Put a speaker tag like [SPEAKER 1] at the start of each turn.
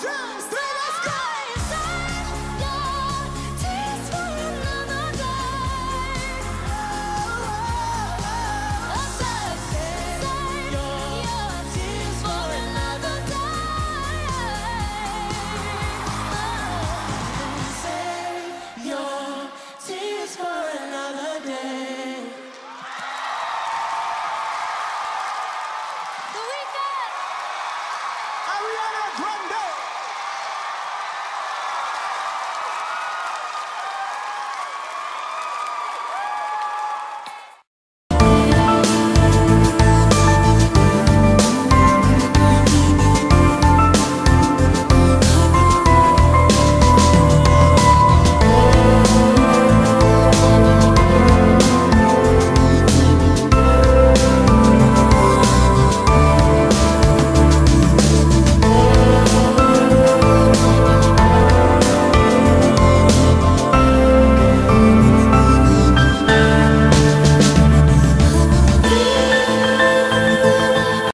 [SPEAKER 1] Two!